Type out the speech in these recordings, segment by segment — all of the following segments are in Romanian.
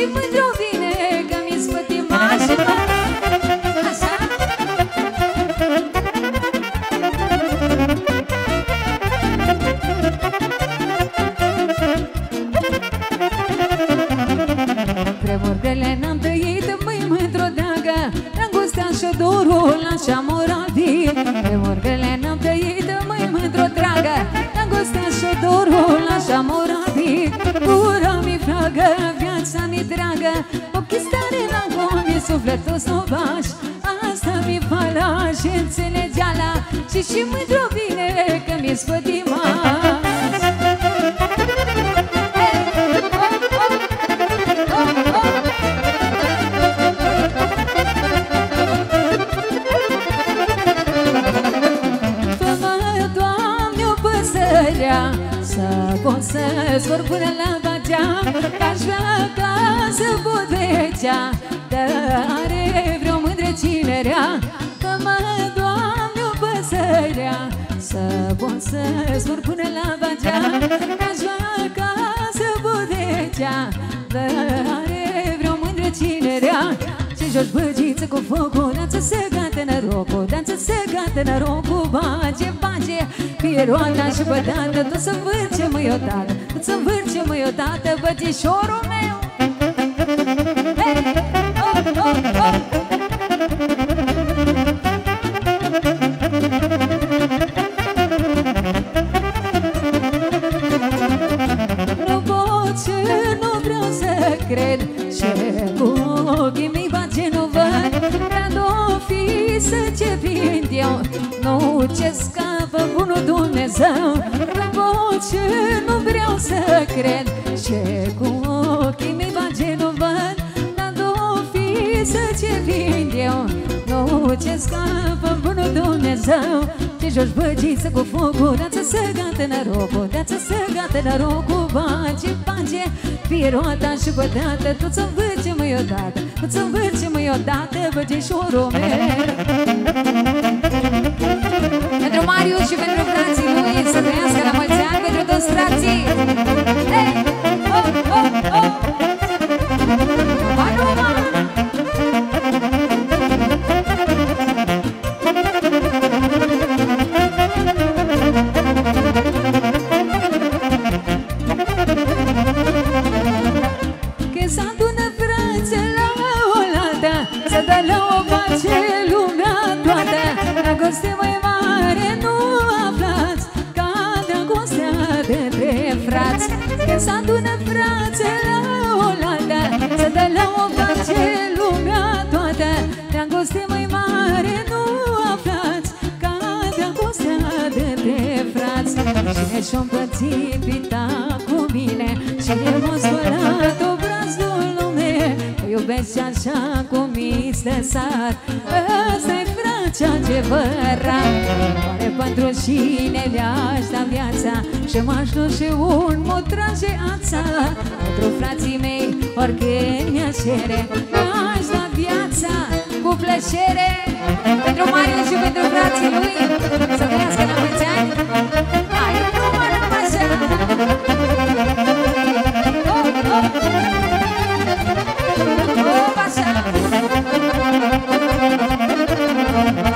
Și și Și și mândru vine că mi-e joci băgiță cu focul Danță să gata norocul Danță să gata norocul Bage, bage Fie roata și bădată Tot să învârce măi odată Tot să învârce măi odată Băgișorul meu Hey! Oh, oh, oh! Dumnezeu Nu pot și nu vreau să cred. Și cu ochii mei bage nu văd. Dar o fi să ce prind eu. Nu ce scapă bunul Dumnezeu. Ce joci băgiță cu focul Dați să gata norocul Dați să gata norocul. Bage, bage Fie roata și bădată Tot să învârce măi odată. Tot să învârce măi odată. Băgișorul meu Pentru Marius și pentru frații lui ani împărțit vita cu mine Cine m-a spălat obrazul lume. Mă iubesc așa cum mi de sat. Ăsta-i frate adevărat Oare pentru cine le-aș da viața? Și m-aș duce un motrage ața. Pentru frații mei oricând mi-aș cere Mi-aș da viața cu plăcere. Pentru Marius și pentru frații lui Mulți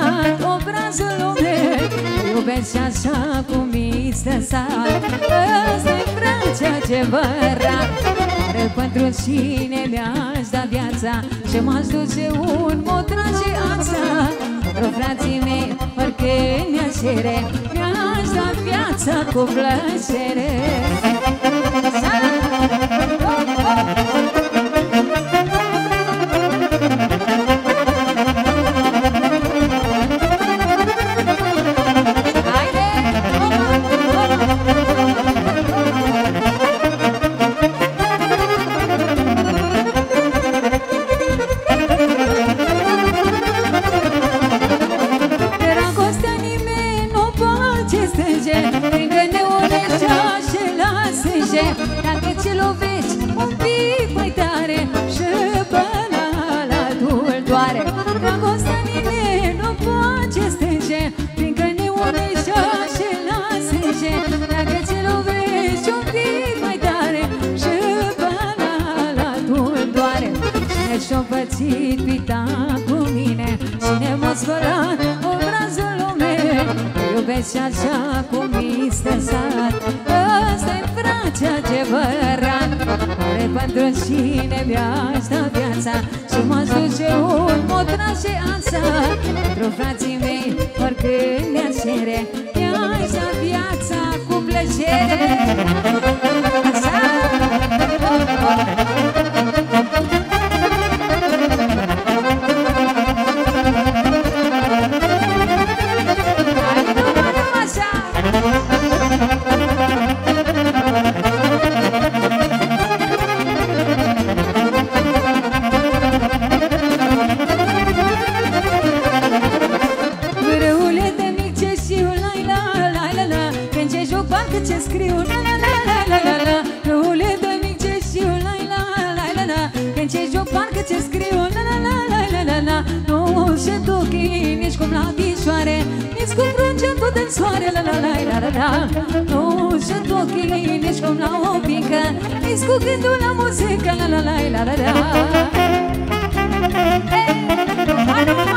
m-a spălat obrazul lume Mă iubesc și așa cum mi stă sal Ăsta-i frate adevărat Are Oare pentru cine mi-aș da viața. Și m-aș duce un motra și ața Pentru frații mei, oricând mi-aș cere Mi-aș da viața cu plăcere și așa cum mi stresat Ăsta-i fracea adevărat. Care pentru cine mi-aș da viața Și m-aș duce un motra și ansa Pentru frații mei, oricând mi-aș cere Mi-aș da viața cu plăcere Așa! da Nu sunt ochii nici cum la o pică Nici cu gândul la muzică La la la la la la Pentru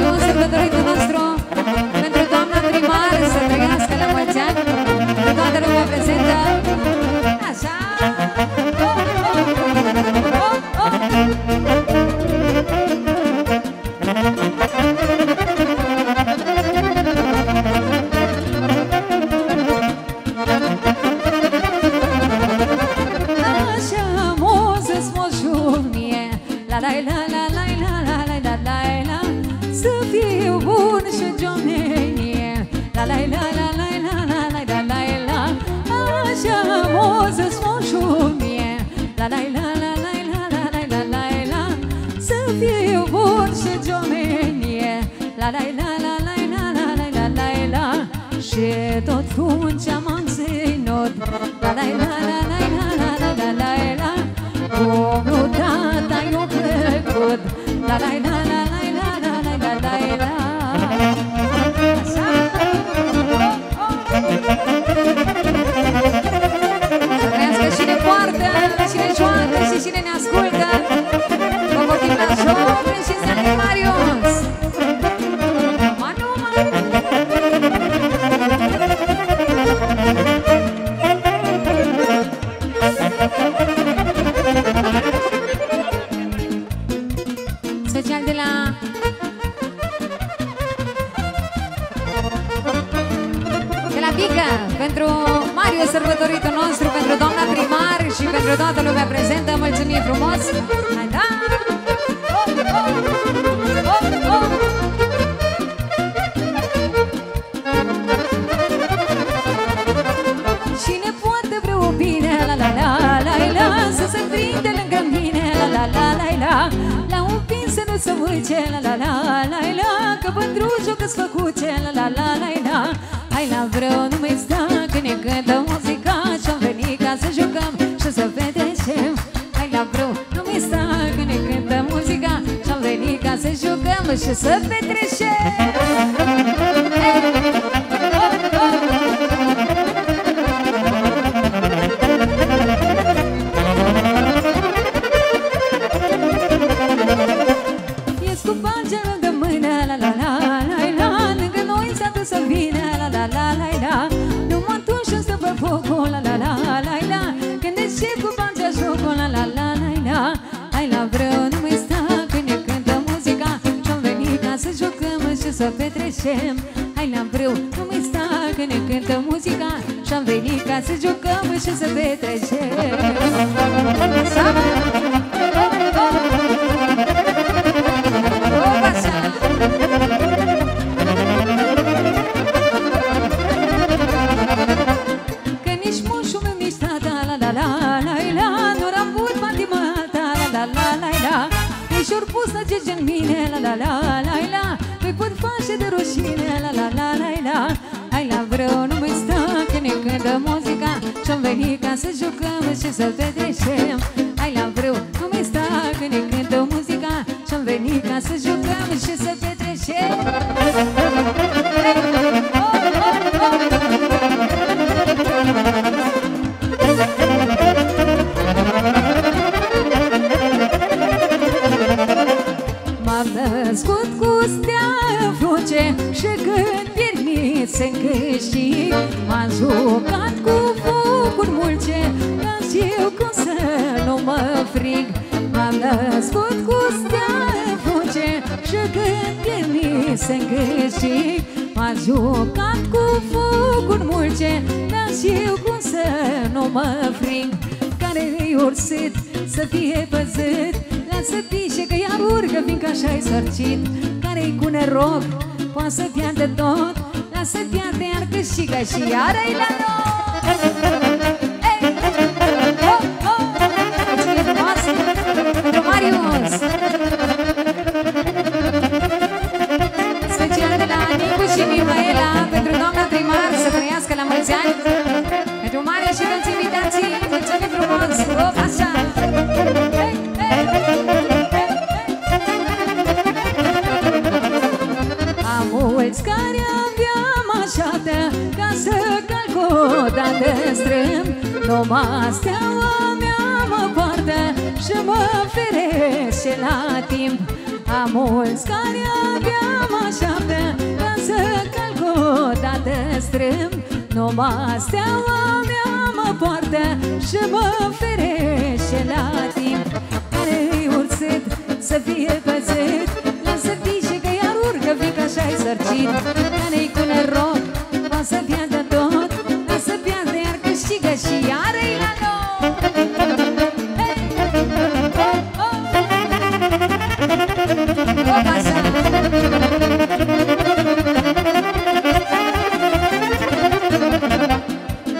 oh, oh, oh. De la Bică Pentru Marius, sărbătoritul nostru Pentru doamna primar și pentru toată lumea prezentă Mulțumim frumos Hai, da! Oh, oh, oh, oh. Cine poate vreo bine La la la la la Să se prinde lângă mine La la la la la La un pin să nu se uice La la la la la Că pândruciu că-ți făcuce La la la la la Hai la vreo nu mai sta Când ne cântă muzica Și-am venit ca să jucăm Și să petrecem Hai la vreo nu mai sta Când ne cântă muzica Și-am venit ca să jucăm Și să petrecem sta când ne cântă muzica Și-am venit ca să jucăm și să petrecem Sa? Oh, oh. Opa, sa! Că nici moșul meu, nici tata, la la la la la Nu am avut patima ta, la la la la la Nici ori pus la gege în mine, la la la la la Păi pot face de rușine, la la la la la Hai la vreo nu mai sta că ne cântă muzica Și-am venit ca să jucăm și să petrecem. Hai la vreo nu mai sta că ne cântă muzica Și-am venit ca să jucăm și jucat cu focuri mulce Dar știu cum să nu mă frig. Care-i ursit să fie păzit Lasă pișe că iar urcă fiindcă așa-i sărcit. Care-i cu neroc poate să pierde tot. Lasă pierde iar câștigă și iară-i la noi Am mulți care aveam așată Ca să calc o dată strâm Numai steaua mea mă poartă Și mă ferește la timp. Am mulți care aveam așată Ca să calc o dată strâm Numai steaua mea mă poartă Și mă ferește la timp. Care-i ursit să fie păzit însărcit Care-i cu noroc, va să piardă tot Va să piardă iar câștigă și iară-i la loc hey! hey! oh! Opa,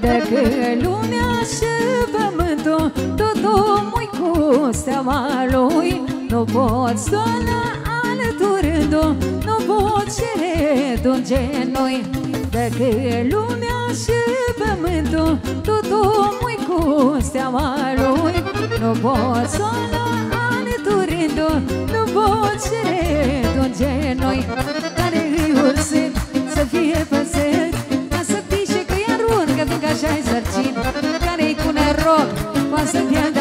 Dacă lumea Nu poți doar cere un genui Dacă lumea și pământul Totul mui cu steaua lui. Nu pot sola alăturându Nu pot cere un genui Care îi ursând să fie păsăt Ca să pișe că i aruncă Fiindcă așa-i sărcit Care-i cu noroc Poate să dea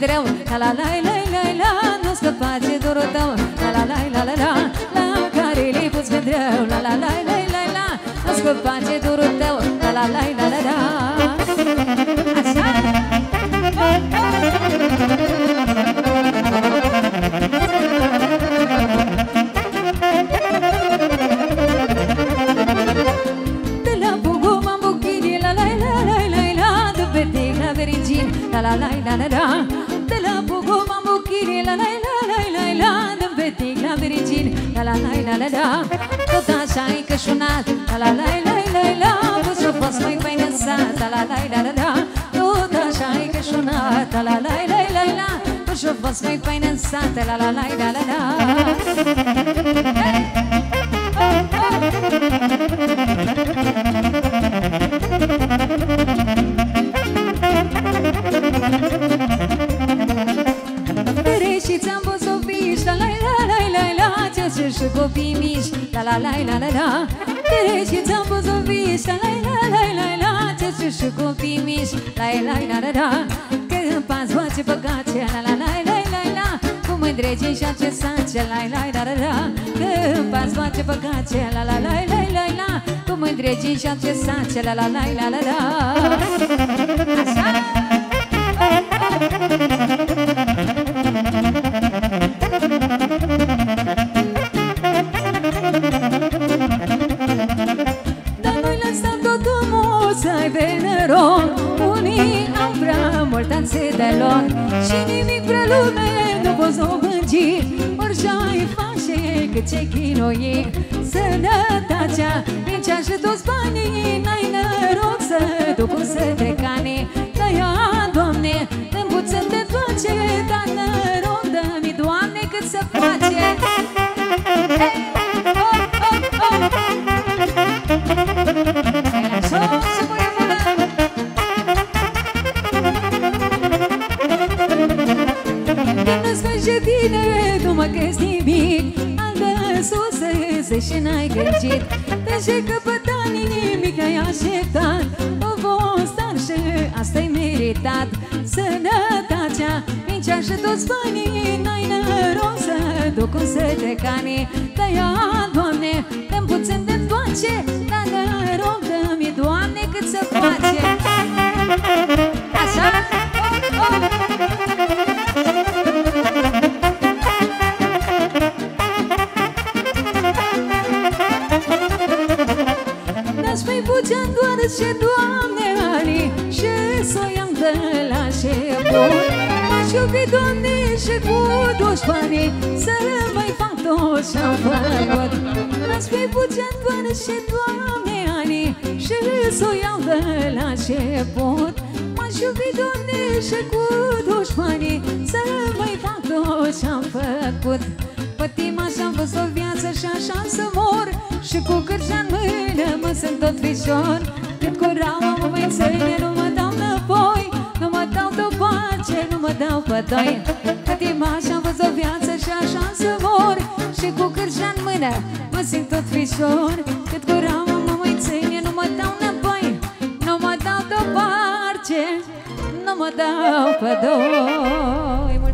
le-ai pus gând rău La la la la la la Nu scăpa ce dorul tău La la la la la la Tot așa ai cășunat La la la la la la Pus o fost mai fain în sat La la la la la la pas face păcace La la la la la la Cu mândrege și ce sace La la la la la Că în pas face păcace La la la la la la Cu mândrege și ce sace La la la la la la Așa ce chinoi Sănătatea din cea și toți banii și toți banii N-ai noroc să duc cum să te cani Da ia, Doamne, dăm puțin de toace putea doar ce Doamne ani Și să o iau de la șeput M-aș iubi, Doamne, și cu toți banii Să mai fac tot ce-am făcut. Pătim așa-am fost o viață și așa să mor Și cu cârja în mână mă sunt tot fișor Cât curau am momențele nu mă dau înapoi Nu mă dau deoparte, nu mă dau pe doi Pătim așa-am fost o viață și așa să mor Și cu cârja în mână mă simt tot fișor cât gura mă mai ține Nu mă dau înapoi Nu mă dau deoparte Nu mă dau pe doi.